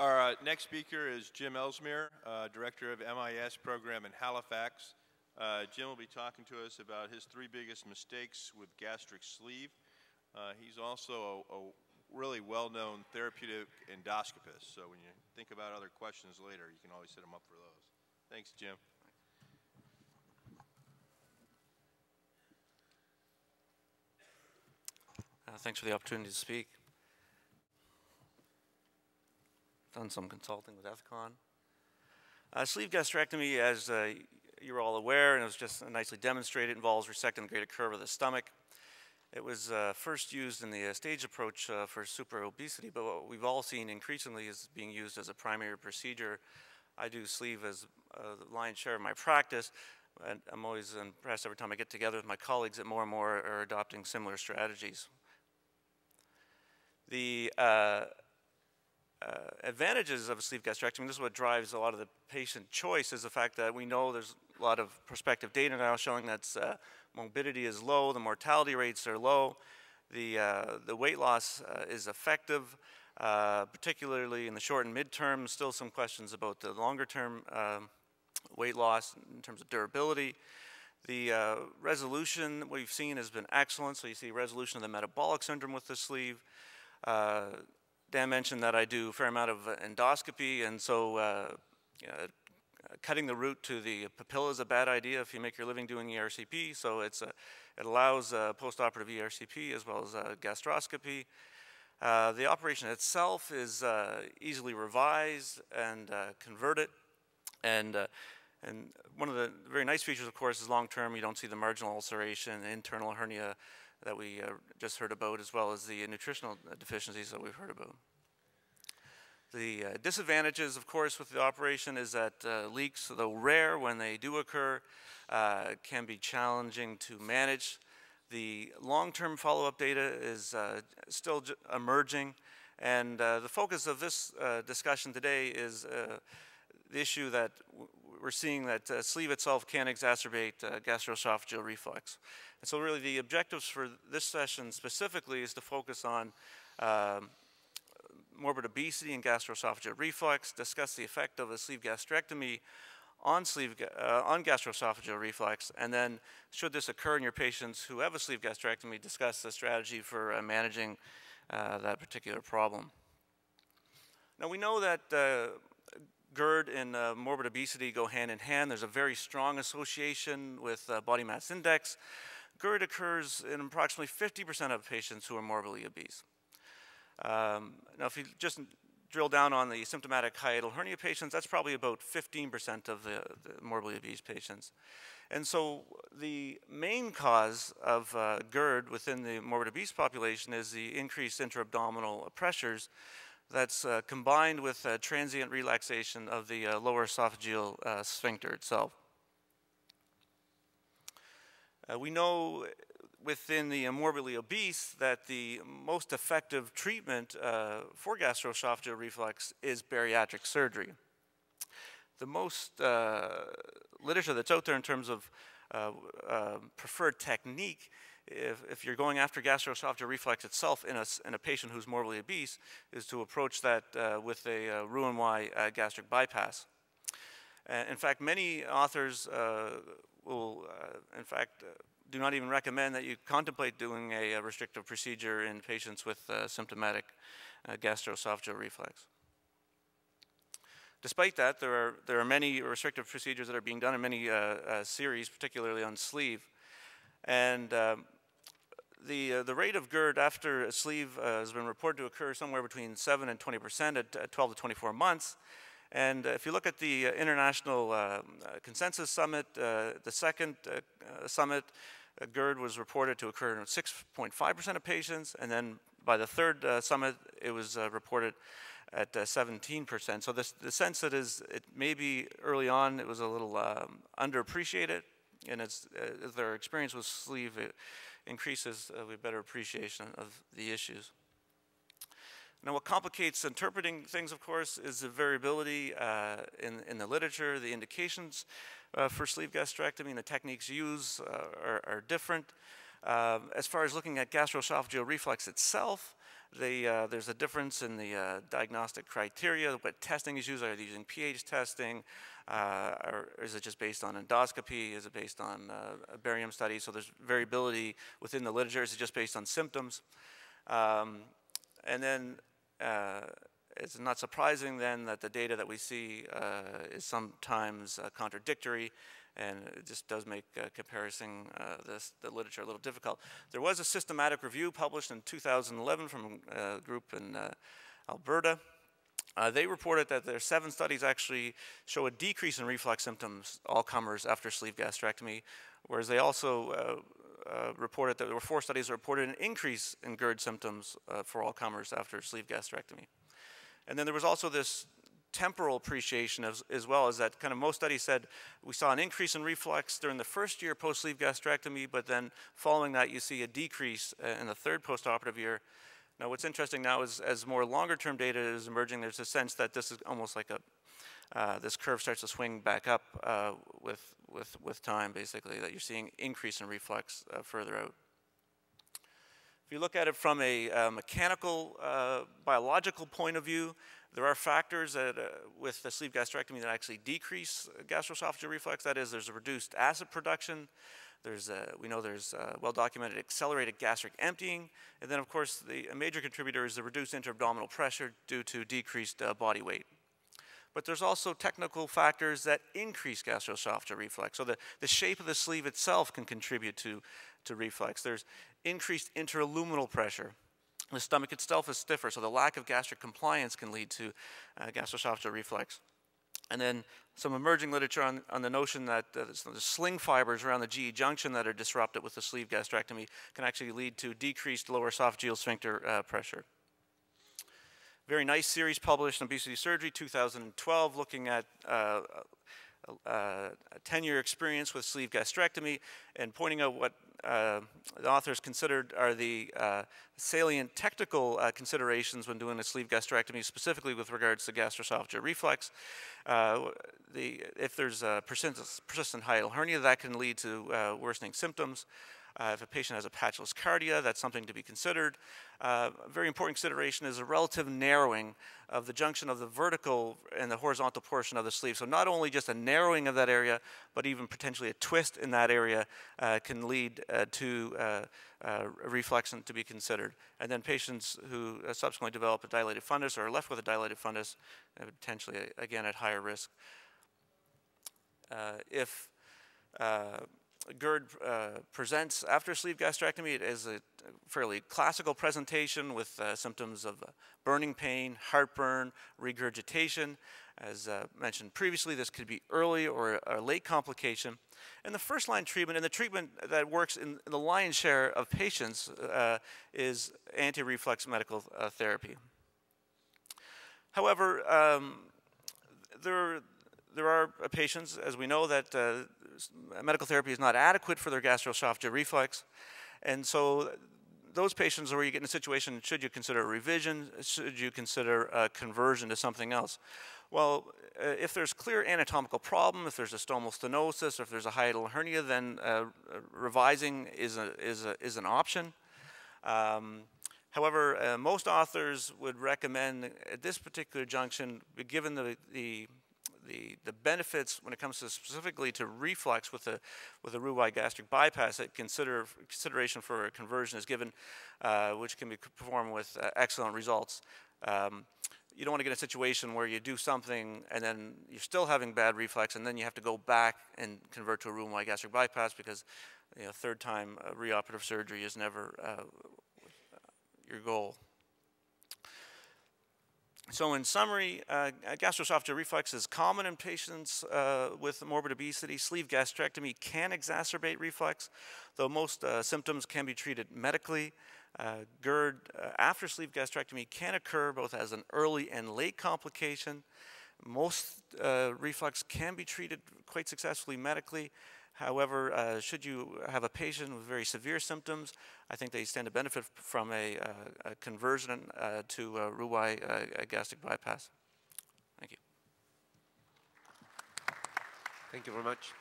Our uh, next speaker is Jim Ellsmere, uh, Director of MIS Program in Halifax. Uh, Jim will be talking to us about his three biggest mistakes with gastric sleeve. Uh, he's also a, a really well-known therapeutic endoscopist, so when you think about other questions later, you can always hit him up for those. Thanks, Jim. Uh, thanks for the opportunity to speak. Done some consulting with Ethicon. Uh, sleeve gastrectomy, as uh, you're all aware, and it was just nicely demonstrated, involves resecting the greater curve of the stomach. It was uh, first used in the uh, stage approach uh, for super obesity, but what we've all seen increasingly is being used as a primary procedure. I do sleeve as uh, the lion's share of my practice, and I'm always impressed every time I get together with my colleagues that more and more are adopting similar strategies. The uh, advantages of a sleeve gastrectomy, this is what drives a lot of the patient choice, is the fact that we know there's a lot of prospective data now showing that uh, morbidity is low, the mortality rates are low, the, uh, the weight loss uh, is effective, uh, particularly in the short and midterm. Still some questions about the longer term um, weight loss in terms of durability. The uh, resolution we've seen has been excellent. So you see resolution of the metabolic syndrome with the sleeve. Uh, Dan mentioned that I do a fair amount of endoscopy, and so you know, cutting the route to the papilla is a bad idea if you make your living doing ERCP. So it's a, it allows uh, postoperative ERCP as well as uh, gastroscopy. Uh, the operation itself is uh, easily revised and uh, converted. And, uh, and one of the very nice features, of course, is long term. You don't see the marginal ulceration, internal hernia that we just heard about, as well as the nutritional deficiencies that we've heard about. The uh, disadvantages, of course, with the operation is that uh, leaks, though rare when they do occur, uh, can be challenging to manage. The long-term follow-up data is uh, still emerging, and uh, the focus of this uh, discussion today is the issue that we're seeing that sleeve itself can exacerbate gastroesophageal reflux. And so really the objectives for this session specifically is to focus on um, morbid obesity and gastroesophageal reflux, discuss the effect of a sleeve gastrectomy on, sleeve, uh, on gastroesophageal reflux, and then should this occur in your patients who have a sleeve gastrectomy, discuss the strategy for uh, managing uh, that particular problem. Now we know that uh, GERD and uh, morbid obesity go hand in hand. There's a very strong association with uh, body mass index. GERD occurs in approximately 50% of patients who are morbidly obese. Um, now, if you just drill down on the symptomatic hiatal hernia patients, that's probably about 15% of the, the, morbidly obese patients. And so the main cause of uh, GERD within the morbid obese population is the increased intra-abdominal pressures that's uh, combined with uh, transient relaxation of the uh, lower esophageal uh, sphincter itself. Uh, we know within the morbidly obese that the most effective treatment uh, for gastroesophageal reflux is bariatric surgery. The most literature that's out there in terms of uh, um, preferred technique, if, if, you're going after gastroesophageal reflux itself in a, in a patient who's morbidly obese, is to approach that uh, with a uh, Roux-en-Y uh, gastric bypass. in fact, many authors will, in fact, do not even recommend that you contemplate doing a, a restrictive procedure in patients with uh, symptomatic uh, gastroesophageal reflux. Despite that, there are, there are many restrictive procedures that are being done in many uh, uh series, particularly on sleeve. And um, the, uh, the rate of GERD after a sleeve uh, has been reported to occur somewhere between 7 and 20 percent at, at 12 to 24 months. And uh, if you look at the uh, International uh, Consensus Summit, the second summit uh, GERD was reported to occur in 6.5% of patients, and then by the third uh, summit, it was uh, reported at 17%. Uh, so this, the sense that is, it maybe early on it was a little um, underappreciated, and uh, as their experience with sleeve increases, uh, we have better appreciation of the issues. Now, what complicates interpreting things, of course, is the variability uh, in, in the literature, the indications uh, for sleeve gastrectomy and the techniques used uh, are, are, different. Um, as far as looking at gastroesophageal reflux itself, They, uh, there's a difference in the uh, diagnostic criteria, what testing is used. Are they using pH testing? Uh, or is it just based on endoscopy? Is it based on uh, barium study? So there's variability within the literature. Is it just based on symptoms? Um, and then uh, it's not surprising then that the data that we see uh, is sometimes contradictory and it just does make uh, comparison uh, this, the literature a little difficult. There was a systematic review published in 2011 from a group in uh, Alberta. Uh, they reported that their seven studies actually show a decrease in reflux symptoms, all comers after sleeve gastrectomy, whereas they also uh, uh, reported that there were four studies that reported an increase in GERD symptoms for all comers after sleeve gastrectomy. And then there was also this temporal appreciation as, as, well as that kind of most studies said we saw an increase in reflux during the first year post-sleeve gastrectomy, but then following that you see a decrease uh, in the third postoperative year. Now what's interesting now is as more longer-term data is emerging, there's a sense that this is almost like a, uh, this curve starts to swing back up uh, with, with, with time, basically, that you're seeing increase in reflux uh, further out. If you look at it from a uh, mechanical, uh, biological point of view, there are factors that, uh, with the sleeve gastrectomy that actually decrease gastroesophageal reflux. That is, there's a reduced acid production. There's a, we know there's well-documented accelerated gastric emptying. And then, of course, the, a major contributor is the reduced intra-abdominal pressure due to decreased uh, body weight. But there's also technical factors that increase gastroesophageal reflux. So the, the shape of the sleeve itself can contribute to, to reflux. There's increased interluminal pressure. The stomach itself is stiffer, so the lack of gastric compliance can lead to uh, gastroesophageal reflux. And then some emerging literature on, on the notion that uh, the sling fibers around the GE junction that are disrupted with the sleeve gastrectomy can actually lead to decreased lower esophageal sphincter uh, pressure. Very nice series published in Obesity Surgery 2012 looking at uh, uh a 10-year experience with sleeve gastrectomy and pointing out what uh, the authors considered are the uh, salient technical uh, considerations when doing a sleeve gastrectomy, specifically with regards to gastroesophageal reflux. Uh, the, if there's a persistent, persistent hiatal hernia, that can lead to uh, worsening symptoms. Uh, if a patient has a patulous cardia, that's something to be considered. Uh, a very important consideration is a relative narrowing of the junction of the vertical and the horizontal portion of the sleeve. So not only just a narrowing of that area, but even potentially a twist in that area uh, can lead uh, to uh, uh, reflexant to be considered. And then patients who subsequently develop a dilated fundus or are left with a dilated fundus, potentially, again, at higher risk. if GERD uh, presents after sleeve gastrectomy. It is a fairly classical presentation with uh, symptoms of uh, burning pain, heartburn, regurgitation. As uh, mentioned previously, this could be early or a late complication. And the first line treatment, and the treatment that works in the lion's share of patients, uh, is anti-reflux medical uh, therapy. However, um, there are patients, as we know, that uh, medical therapy is not adequate for their gastroesophageal reflux. And so those patients where you get in a situation, should you consider a revision? Should you consider a conversion to something else? Well, uh, if there's clear anatomical problem, if there's a stomal stenosis, or if there's a hiatal hernia, then uh, revising is, a, is, a, is an option. Um, however, uh, most authors would recommend at this particular junction, given the, the the, the benefits when it comes to specifically to reflux with a, with a Roux-Y gastric bypass that consider, consideration for a conversion is given, uh, which can be performed with uh, excellent results. Um, you don't want to get in a situation where you do something and then you're still having bad reflux and then you have to go back and convert to a Roux-Y gastric bypass because you know, third time uh, reoperative surgery is never uh, your goal. So in summary, uh, gastroesophageal reflux is common in patients uh, with morbid obesity. Sleeve gastrectomy can exacerbate reflux, though most uh, symptoms can be treated medically. Uh, GERD uh, after sleeve gastrectomy can occur both as an early and late complication. Most uh, reflux can be treated quite successfully medically. However, uh, should you have a patient with very severe symptoms, I think they stand to benefit from a, uh, a conversion uh, to a Roux-Y uh, gastric bypass. Thank you. Thank you very much.